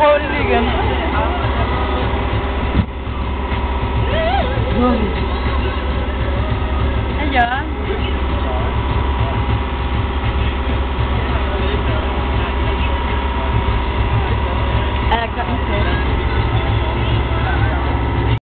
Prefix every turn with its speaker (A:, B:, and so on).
A: holy gano'n. Ayan.